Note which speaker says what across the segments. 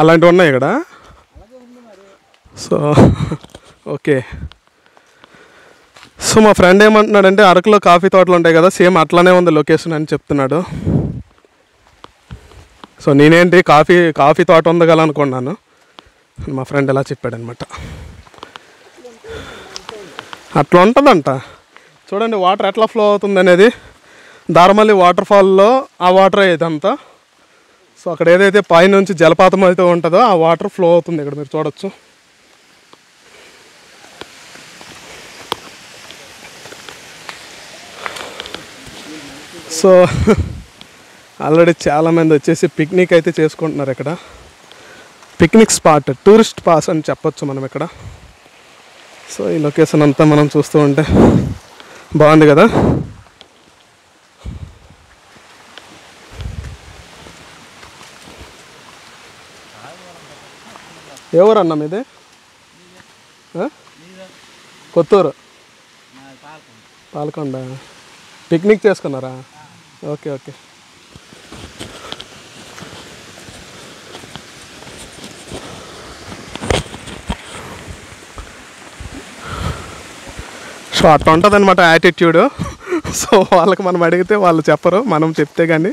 Speaker 1: అలాంటివి ఉన్నాయి ఇక్కడ? So okay. సో మా ఫ్రెండ్ ఏమంటున్నాడంటే అరకులో కాఫీ తోటలు ఉంటాయి కదా సేమ్ అట్లానే ఉంది లొకేషన్ అని చెప్తున్నాడు. సో నేనేంటి కాఫీ కాఫీ తోట ఉంది కదా అనుకున్నాను. మా ఫ్రెండ్ ఎలా చెప్పాడనమాట. అట్లా ఉంటుందంట. చూడండి వాటర్ ఎట్లా ఫ్లో అవుతుంది అనేది. దారమల్లి వాటర్ ఫాల్లో ఆ వాటర్ ఇదంతా. సో అక్కడ ఏదైతే పైనుంచి జలపాతం అయితే ఉంటుందో ఆ వాటర్ ఫ్లో అవుతుంది ఇక్కడ మీరు చూడొచ్చు. సో ఆల్రెడీ చాలామంది వచ్చేసి పిక్నిక్ అయితే చేసుకుంటున్నారు ఇక్కడ. పిక్నిక్ స్పాట్ టూరిస్ట్ పాస్ అని చెప్పొచ్చు మనం ఇక్కడ. సో ఈ లొకేషన్ అంతా మనం చూస్తూ ఉంటే బాగుంది కదా? ఎవరన్నా మీది? కొత్తూరు? పాలకొండ. పిక్నిక్ చేసుకున్నారా? Okay okay. సో అట్లా ఉంటుంది అనమాట యాటిట్యూడ్ సో వాళ్ళకి మనం అడిగితే వాళ్ళు చెప్పరు మనం చెప్తే కానీ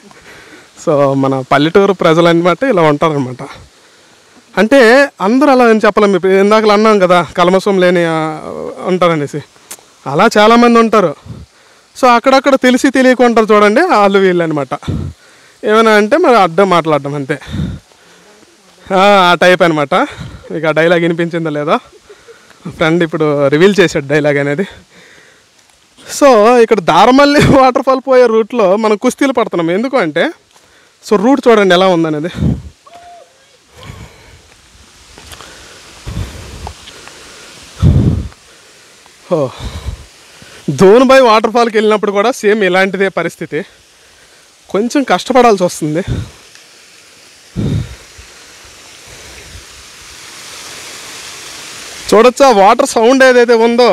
Speaker 1: సో మన పల్లెటూరు ప్రజలు అనమాట ఇలా ఉంటారనమాట అంటే అందరూ అలా అని చెప్పలేము ఇప్పుడు ఇందాక అన్నాం కదా కల్మసం లేని ఉంటారనేసి. అలా చాలామంది ఉంటారు. సో అక్కడక్కడ తెలిసి తెలియక ఉంటారు చూడండి వాళ్ళు వీళ్ళు అనమాట ఏమైనా అంటే మరి అడ్డం మాట్లాడడం అంతే. ఆ టైప్ అనమాట. మీకు ఆ డైలాగ్ వినిపించిందో లేదో? ఫ్రెండ్ ఇప్పుడు రివీల్ చేశాడు డైలాగ్ అనేది. సో ఇక్కడ దారమల్లి వాటర్ఫాల్ పోయే రూట్లో మనం కుస్తీలు పడుతున్నాం. ఎందుకు అంటే సో రూట్ చూడండి ఎలా ఉందనేది. ధోనిబై వాటర్ ఫాల్కి వెళ్ళినప్పుడు కూడా సేమ్ ఇలాంటిదే పరిస్థితి. కొంచెం కష్టపడాల్సి వస్తుంది. చూడొచ్చా వాటర్ సౌండ్ ఏదైతే ఉందో?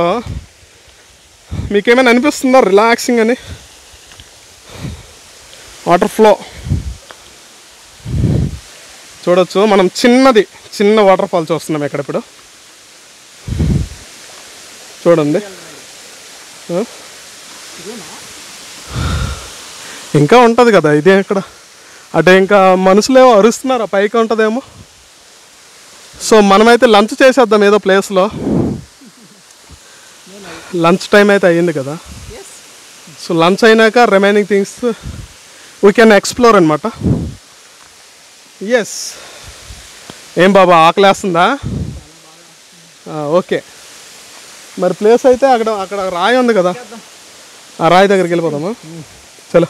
Speaker 1: మీకేమైనా అనిపిస్తుందో రిలాక్సింగ్ అని? Water flow. చూడొచ్చు మనం చిన్నది చిన్న వాటర్ ఫాల్ చూస్తున్నాం ఇక్కడ ఇప్పుడు చూడండి. ఇంకా ఉంటుంది కదా ఇదే ఇక్కడ. అంటే ఇంకా మనుషులేమో అరుస్తున్నారు పైకి ఉంటుందేమో. సో మనమైతే లంచ్ చేసేద్దాం ఏదో ప్లేస్లో. లంచ్ టైం అయితే అయ్యింది కదా. సో లంచ్ అయినాక remaining things we can explore అనమాట ఎస్ ఏం బాబా ఆకలేస్తుందా? ఓకే. మరి ప్లేస్ అయితే అక్కడ అక్కడ రాయి ఉంది కదా. ఆ రాయి దగ్గరికి వెళ్ళిపోదామా? చలో.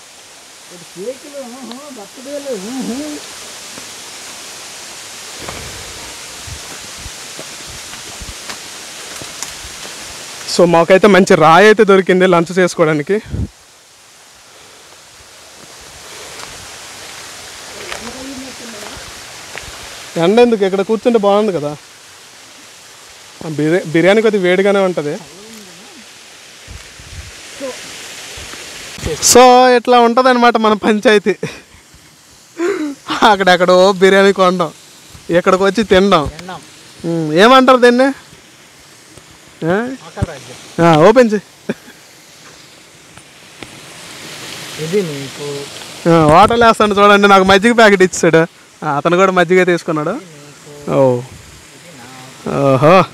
Speaker 1: సో మాకైతే మంచి రాయి అయితే దొరికింది లంచ్ చేసుకోవడానికి. ఎండ ఎందుకు? ఇక్కడ కూర్చుంటే బాగుంది కదా. ఆ బిర్యా బిర్యానీ కొద్దిగా వేడిగానే ఉంటుంది. సో ఇట్లా ఉంటుంది అనమాట మన పంచాయతీ. అక్కడెక్కడో బిర్యానీ కొనడం ఇక్కడికి వచ్చి తినడం ఏమంటారు దీన్ని? ఓపెన్ చేయి. వాటర్ వేస్తాను చూడండి నాకు మజ్జిగ ప్యాకెట్ ఇచ్చాడు. అతను కూడా మజ్జిగ తీసుకున్నాడు. ఓ. ఓహో.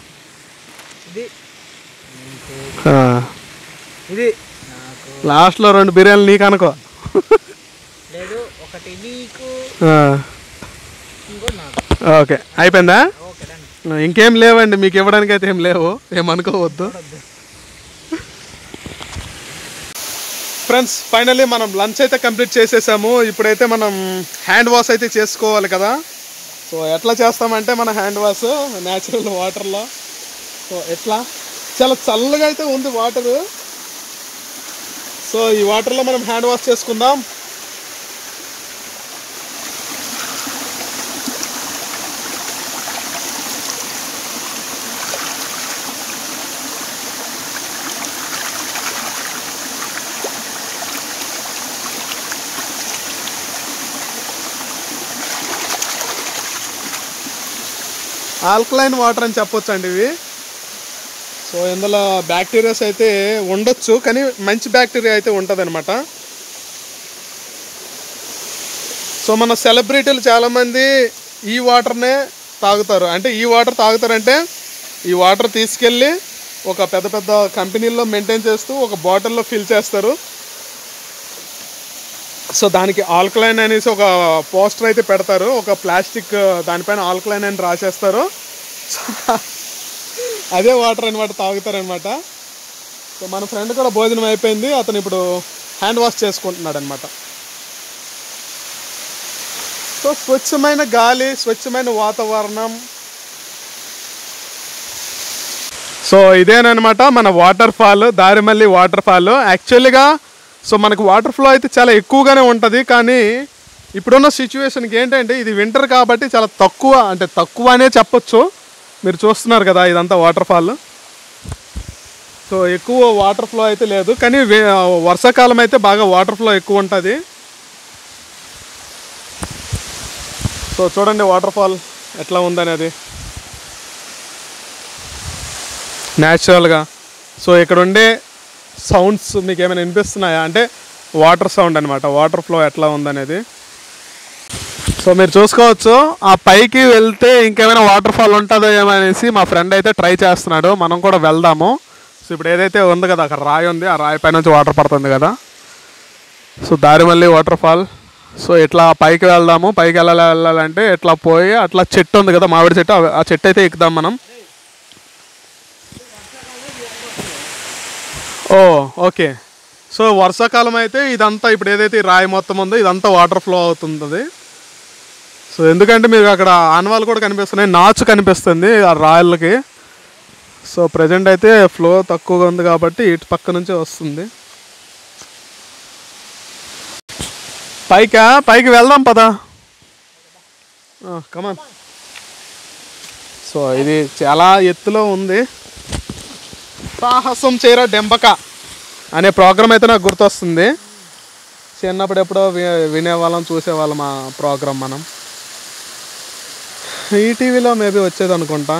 Speaker 2: ఇది
Speaker 1: లాస్ట్లో రెండు బిర్యానీలు నీకు అనుకో
Speaker 2: లేదు ఒకటి నీకు
Speaker 1: ఓకే అయిపోయిందా? ఇంకేం లేవండి మీకు ఇవ్వడానికి అయితే ఏం లేవు. ఏమనుకోవద్దు. ఫ్రెండ్స్ ఫైనల్లీ మనం లంచ్ అయితే కంప్లీట్ చేసేసాము. ఇప్పుడైతే మనం హ్యాండ్ వాష్ అయితే చేసుకోవాలి కదా. సో ఎట్లా చేస్తామంటే మన హ్యాండ్ వాష్ న్యాచురల్ వాటర్లో సో ఎట్లా? చాలా చల్లగా అయితే ఉంది వాటర్. సో ఈ వాటర్లో మనం హ్యాండ్ వాష్ చేసుకుందాం. ఆల్కలైన్ వాటర్ అని చెప్పొచ్చండి ఇవి. సో ఇందులో బ్యాక్టీరియాస్ అయితే ఉండొచ్చు కానీ మంచి బ్యాక్టీరియా అయితే ఉంటుంది అనమాట సో మన సెలబ్రిటీలు చాలామంది ఈ వాటర్నే తాగుతారు. అంటే ఈ వాటర్ తాగుతారంటే ఈ వాటర్ తీసుకెళ్ళి ఒక పెద్ద పెద్ద కంపెనీల్లో మెయింటైన్ చేస్తూ ఒక బాటిల్లో ఫిల్ చేస్తారు. సో దానికి ఆల్కలైన్ అనేసి ఒక పోస్టర్ అయితే పెడతారు. ఒక ప్లాస్టిక్ దానిపైన ఆల్కలైన్ అని రాసేస్తారు. సో అదే వాటర్ అనమాట తాగుతారనమాట సో మన ఫ్రెండ్ కూడా భోజనం అయిపోయింది అతను ఇప్పుడు హ్యాండ్ వాష్ చేసుకుంటున్నాడు అనమాట సో స్వచ్ఛమైన గాలి స్వచ్ఛమైన వాతావరణం. సో ఇదేనమాట మన వాటర్ ఫాల్ దారిమల్లి వాటర్ ఫాల్ యాక్చువల్గా సో మనకు వాటర్ ఫ్లో అయితే చాలా ఎక్కువగానే ఉంటుంది కానీ ఇప్పుడున్న సిచ్యువేషన్కి ఏంటంటే ఇది వింటర్ కాబట్టి చాలా తక్కువ అంటే తక్కువ అనే చెప్పొచ్చు. మీరు చూస్తున్నారు కదా ఇదంతా వాటర్ ఫాల్ సో ఎక్కువ వాటర్ ఫ్లో అయితే లేదు. కానీ వే- వర్షాకాలం అయితే బాగా వాటర్ ఫ్లో ఎక్కువ ఉంటుంది. సో చూడండి వాటర్ ఫాల్ ఎట్లా ఉందనేది. న్యాచురల్గా సో ఇక్కడ ఉండే సౌండ్స్ మీకు ఏమైనా వినిపిస్తున్నాయా? అంటే వాటర్ సౌండ్ అనమాట వాటర్ ఫ్లో ఎట్లా ఉందనేది. సో మీరు చూసుకోవచ్చు ఆ పైకి వెళ్తే ఇంకేమైనా వాటర్ ఫాల్ ఉంటుందో ఏమో అనేసి మా ఫ్రెండ్ అయితే ట్రై చేస్తున్నాడు. మనం కూడా వెళ్దాము. సో ఇప్పుడు ఏదైతే ఉంది కదా అక్కడ రాయి ఉంది ఆ రాయి పై నుంచి వాటర్ పడుతుంది కదా. So Darimalli waterfall so ఇట్లా పైకి వెళ్దాము. పైకి వెళ్ళాలి వెళ్ళాలంటే ఇట్లా పోయి అట్లా చెట్టు ఉంది కదా మామిడి చెట్టు ఆ- చెట్టు అయితే ఎక్కుదాం మనం. ఓ ఓకే. సో వర్షాకాలం అయితే ఇదంతా ఇప్పుడు ఏదైతే రాయి మొత్తం ఉందో ఇదంతా వాటర్ ఫ్లో అవుతుంది సో ఎందుకంటే మీకు అక్కడ ఆనవాళ్ళు కూడా కనిపిస్తున్నాయి నాచు కనిపిస్తుంది ఆ రాయలకి. సో ప్రజెంట్ అయితే ఫ్లో తక్కువగా ఉంది కాబట్టి ఇటు పక్క నుంచే వస్తుంది. పైకా? పైకి వెళ్దాం పదా. కమాన్ సో ఇది చాలా ఎత్తులో ఉంది. సాహసం చేర డెంబక అనే ప్రోగ్రామ్ అయితే నాకు గుర్తొస్తుంది. చిన్నప్పుడు ఎప్పుడో వి- వినేవాళ్ళం చూసేవాళ్ళం ఆ ప్రోగ్రామ్ మనం. ఈటీవీలో మేబీ వచ్చేది అనుకుంటా.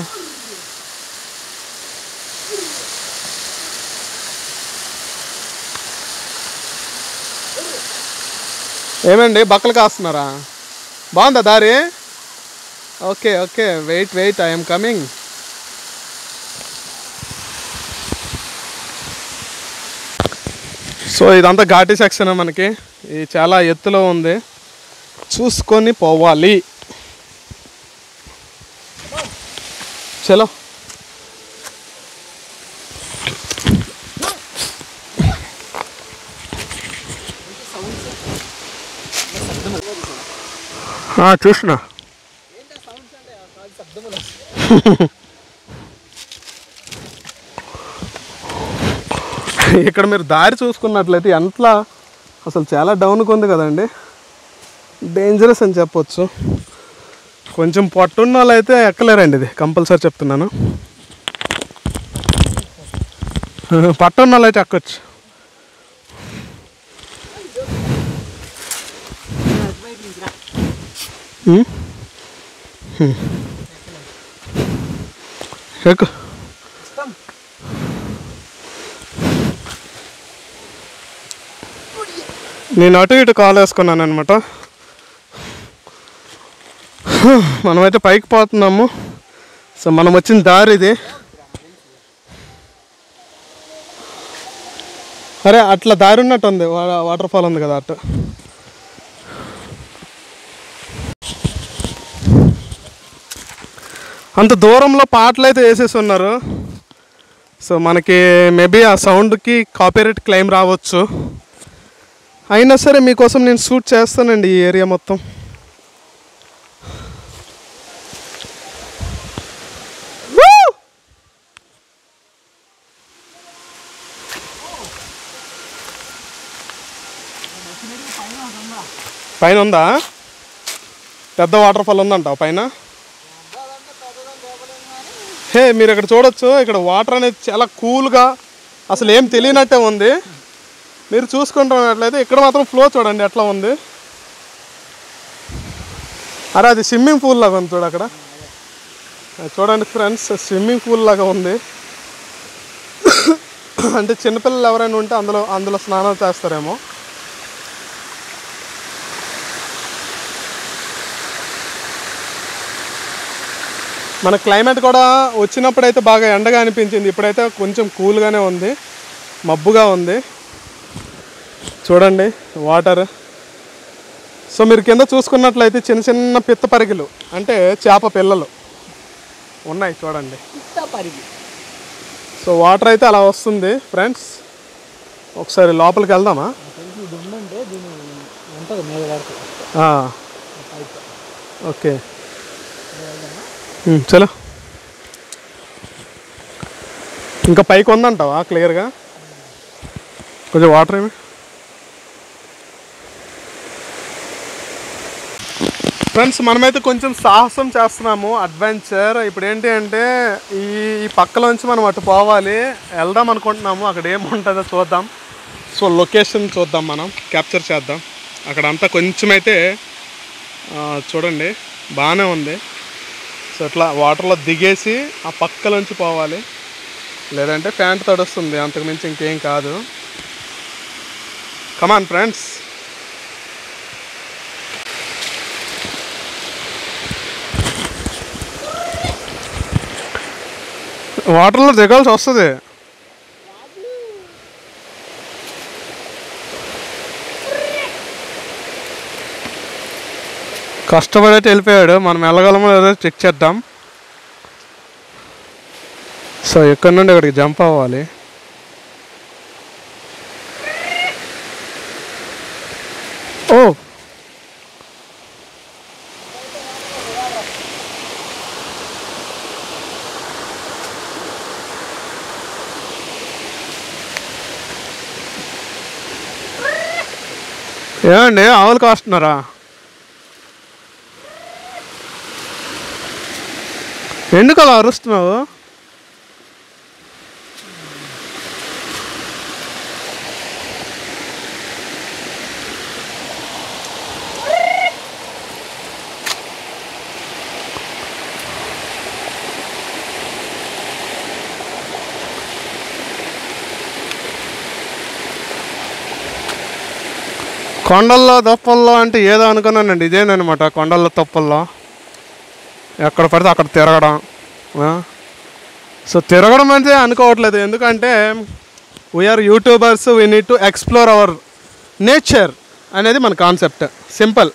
Speaker 1: ఏమండి బక్కలు కాస్తున్నారా? బాగుందా దారి? Okay okay wait wait I'm coming. So ఇదంతా ఘాటి సెక్షన్ మనకి. ఇది చాలా ఎత్తులో ఉంది. చూసుకొని పోవాలి. ఆ, చూసిన ఇక్కడ మీరు దారి చూసుకున్నట్లయితే ఎంతలా అసలు చాలా డౌన్గా ఉంది కదండి. డేంజరస్ అని చెప్పొచ్చు. కొంచెం పొట్టున్న వాళ్ళు అయితే ఎక్కలేరండి ఇది. కంపల్సరీ చెప్తున్నాను. పట్టున్న వాళ్ళు అయితే ఎక్కొచ్చు ఎక్కు. నేను అటు ఇటు కాల్ వేసుకున్నాను అనమాట మనమైతే పైకి పోతున్నాము. సో మనం వచ్చిన దారి ఇది. అరే అట్లా దారి ఉన్నట్టు ఉంది. వాటర్ ఫాల్ ఉంది కదా అటు. అంత దూరంలో పాటలు అయితే వేసేసి ఉన్నారు. సో మనకి మేబీ ఆ సౌండ్కి కాపీరైట్ క్లెయిమ్ రావచ్చు. అయినా సరే మీకోసం నేను షూట్ చేస్తానండి ఈ ఏరియా మొత్తం. పైన ఉందా? పెద్ద వాటర్ ఫాల్ ఉందంట పైన? హే మీరు ఇక్కడ చూడొచ్చు ఇక్కడ వాటర్ అనేది చాలా కూల్గా అసలు ఏం తెలియనట్టే ఉంది. మీరు చూసుకుంటున్నట్లయితే ఇక్కడ మాత్రం ఫ్లో చూడండి ఎట్లా ఉంది. అరే అది స్విమ్మింగ్ పూల్ లాగా ఉంది చూడు అక్కడ. చూడండి ఫ్రెండ్స్ స్విమ్మింగ్ పూల్ లాగా ఉంది. అంటే చిన్నపిల్లలు ఎవరైనా ఉంటే అందులో అందులో స్నానం చేస్తారేమో. మన క్లైమేట్ కూడా వచ్చినప్పుడు అయితే బాగా ఎండగా అనిపించింది. ఇప్పుడైతే కొంచెం కూల్గానే ఉంది. మబ్బుగా ఉంది. చూడండి వాటర్. సో మీరు కింద చూసుకున్నట్లయితే చిన్న చిన్న పిత్త పరిగెలు అంటే చేప పిల్లలు ఉన్నాయి చూడండి. సో వాటర్ అయితే అలా వస్తుంది ఫ్రెండ్స్. ఒకసారి లోపలికి వెళ్దామా? ఓకే. చలో. ఇంకా పైకి ఉందంటావా క్లియర్గా? కొంచెం వాటర్ ఏమి? ఫ్రెండ్స్ మనమైతే కొంచెం సాహసం చేస్తున్నాము అడ్వెంచర్. ఇప్పుడు ఏంటి అంటే ఈ ఈ పక్కలోంచి మనం అటు పోవాలి వెళ్దాం అనుకుంటున్నాము అక్కడ ఏముంటుందో చూద్దాం. సో లొకేషన్ చూద్దాం మనం క్యాప్చర్ చేద్దాం. అక్కడ అంతా కొంచెం అయితే చూడండి బాగానే ఉంది. సో ఇట్లా వాటర్లో దిగేసి ఆ పక్కలోంచి పోవాలి. లేదంటే ప్యాంట్ తడుస్తుంది అంతకుమించి ఇంకేం కాదు. కమాన్ ఫ్రెండ్స్ వాటర్లో దిగాల్సి వస్తుంది. కష్టపడైతే వెళ్ళిపోయాడు. మనం వెళ్ళగలమో లేదో చెక్ చేద్దాం. సో ఎక్కడి నుండి ఇక్కడికి జంప్ అవ్వాలి? ఓ! ఏమండి ఆవులు కాస్తున్నారా? ఎందుకు అలా అరుస్తున్నావు? కొండల్లో తొప్పల్లో అంటే ఏదో అనుకున్నానండి ఇదేనమాట కొండల్లో తొప్పల్లో. ఎక్కడ పడితే అక్కడ తిరగడం సో తిరగడం అంటే అనుకోవట్లేదు. ఎందుకంటే we are YouTubers we need to explore our nature అనేది మన concept simple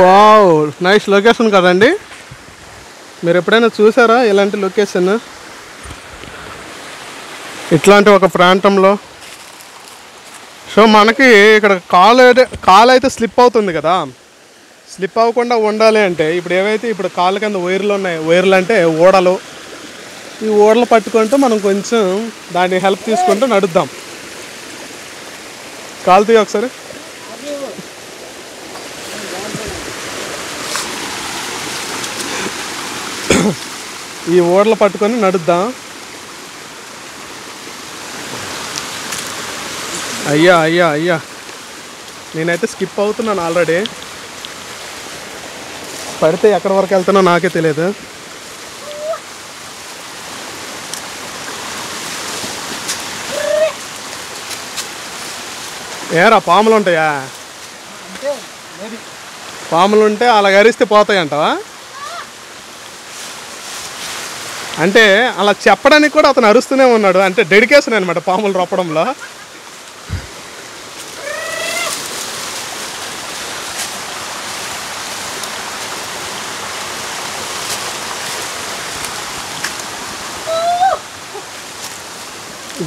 Speaker 1: wow nice location కదండి. మీరు ఎప్పుడైనా చూసారా ఇలాంటి లొకేషన్? ఇట్లాంటి ఒక ప్రాంతంలో. సో మనకి ఇక్కడ కాలు అయితే కాలు అయితే స్లిప్ అవుతుంది కదా. స్లిప్ అవ్వకుండా ఉండాలి అంటే ఇప్పుడు ఏవైతే ఇప్పుడు కాళ్ళ కింద వైర్లు ఉన్నాయి వైర్లు అంటే ఓడలు. ఈ ఓడలు పట్టుకుంటూ మనం కొంచెం దాన్ని హెల్ప్ తీసుకుంటూ నడుద్దాం. కాలు తీయ ఒకసారి. ఈ ఓడలు పట్టుకొని నడుద్దాం. అయ్యా అయ్యా అయ్యా. నేనైతే స్కిప్ అవుతున్నాను ఆల్రెడీ. పడితే ఎక్కడి వరకు వెళ్తానో నాకే తెలియదు. ఏరా పాములు ఉంటాయా? పాములు ఉంటే అలా గరిస్తే పోతాయి అంటే అలా చెప్పడానికి కూడా అతను అరుస్తూనే ఉన్నాడు. అంటే డెడికేషన్ అనమాట పాములు రప్పడంలో.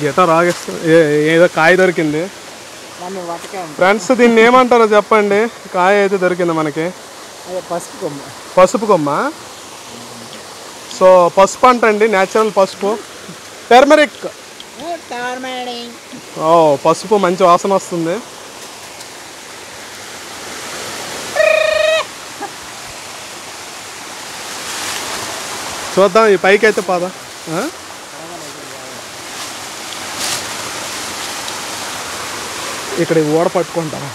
Speaker 1: గిట రాగేస్తా ఏ- ఏదో కాయ దొరికింది. ఫ్రెండ్స్ దీన్ని ఏమంటారో చెప్పండి. కాయ అయితే దొరికింది మనకి.
Speaker 2: పసుపు కొమ్మ.
Speaker 1: పసుపు కొమ్మ. సో పసుపు అంటండి న్యాచురల్ పసుపు. టర్మరిక్ ఓ పసుపు మంచి వాసన వస్తుంది. చూద్దాం ఈ పైకి అయితే పద? ఇక్కడ ఓడ పట్టుకుంటారా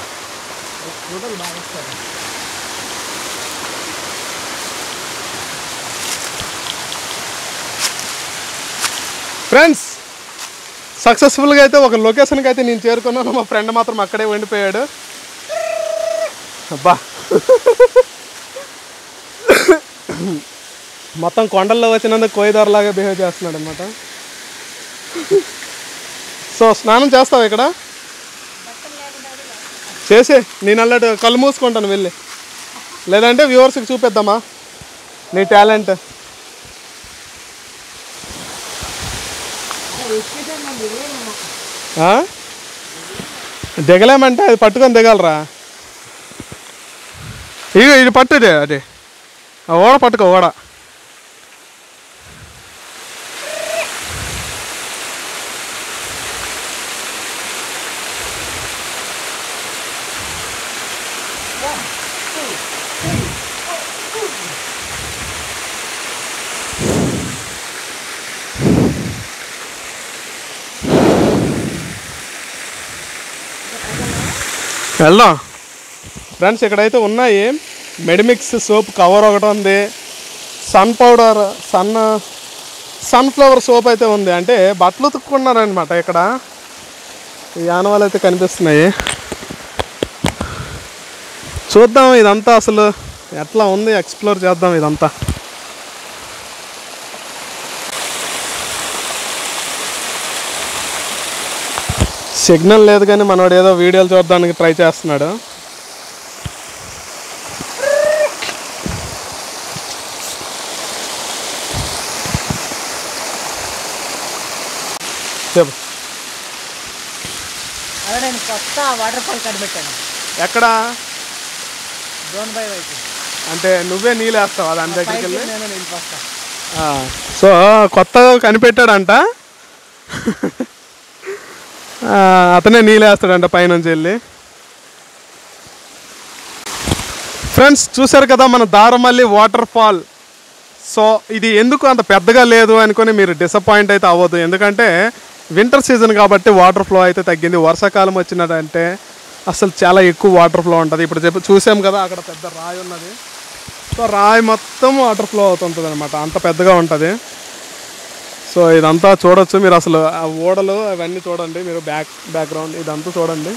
Speaker 1: ఫ్రెండ్స్ సక్సెస్ఫుల్గా అయితే ఒక లొకేషన్కి అయితే నేను చేరుకున్నాను. మా ఫ్రెండ్ మాత్రం అక్కడే ఉండిపోయాడు. అబ్బా. మొత్తం కొండల్లో వచ్చినందుకు కోయిదారులాగా బిహేవ్ చేస్తున్నాడు అనమాట సో స్నానం చేస్తావు ఇక్కడ? చేసే నేను అల్లటి కళ్ళు మూసుకుంటాను వెళ్ళి. లేదంటే వ్యూవర్స్కి చూపిద్దామా? నీ టాలెంట్. దిగలేమంటే అది పట్టుకొని దిగలరా. ఇక ఇది పట్టుదే అది. ఓడ పట్టుకో ఓడ. వెళ్దాం. ఫ్రెండ్స్ ఇక్కడైతే ఉన్నాయి. మెడిమిక్స్ సోప్ కవర్ ఒకటి ఉంది. Sun powder sun sunflower soap అయితే ఉంది. అంటే బట్టలు ఉతుక్కున్నారనమాట ఇక్కడ. యానవాలు అయితే కనిపిస్తున్నాయి. చూద్దాం ఇదంతా అసలు ఎట్లా ఉంది? ఎక్స్ప్లోర్ చేద్దాం ఇదంతా. సిగ్నల్ లేదు కానీ మనోడు ఏదో వీడియోలు చూడడానికి ట్రై చేస్తున్నాడు. చెప్పు.
Speaker 2: అదే నేను కొత్త వాటర్ ఫాల్ కనిపెట్టాను
Speaker 1: ఎక్కడ?
Speaker 2: డ్రోన్ బై వైపు
Speaker 1: అంటే నువ్వే నీళ్ళేస్తావా దాని దగ్గరికి వెళ్ళి?
Speaker 2: నేను
Speaker 1: సో కొత్తగా కనిపెట్టాడంట. అతనే నీళ్ళేస్తాడంట పైనుంచి వెళ్ళి. ఫ్రెండ్స్ చూశారు కదా మన దారమల్లి వాటర్ ఫాల్ సో ఇది ఎందుకు అంత పెద్దగా లేదు అనుకొని మీరు డిసప్పాయింట్ అయితే అవ్వద్దు. ఎందుకంటే వింటర్ సీజన్ కాబట్టి వాటర్ ఫ్లో అయితే తగ్గింది. వర్షాకాలం వచ్చినదంటే అసలు చాలా ఎక్కువ వాటర్ ఫ్లో ఉంటుంది. ఇప్పుడు చెప్పి చూసాం కదా అక్కడ పెద్ద రాయి ఉన్నది. సో రాయి మొత్తం వాటర్ ఫ్లో అవుతుంటుంది అనమాట అంత పెద్దగా ఉంటుంది. సో ఇదంతా చూడొచ్చు. మీరు అసలు ఆ ఓడలు అవన్నీ చూడండి. మీరు బ్యాక్ బ్యాక్గ్రౌండ్ ఇదంతా చూడండి.